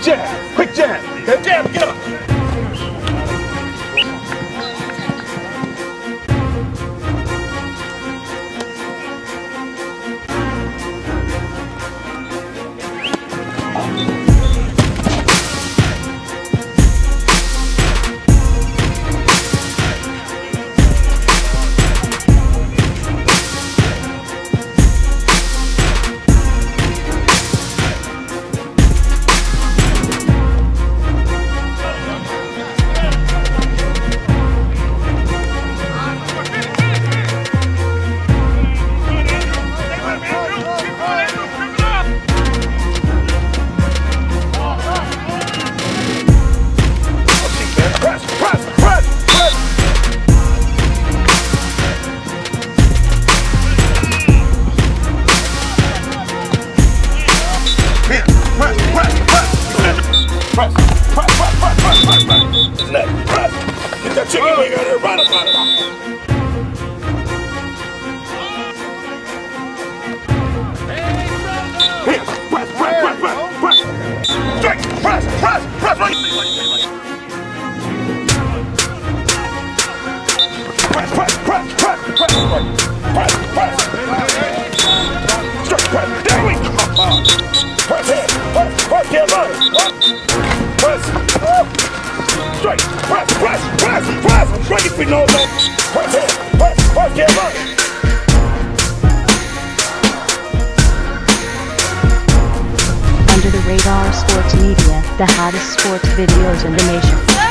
quick jab, quick jab. Jab, get up. Press, press, press, press, press, press, press. Neck, press. Get that chicken wing out of there, right up, right up. Here, press, press, press, press, press. Straight, press, press, press, right. Press, press, press, press, press, press, press. Straight, press, press, press, press. Press press, press run. Under the Radar Sports Media, the hottest sports videos in the nation.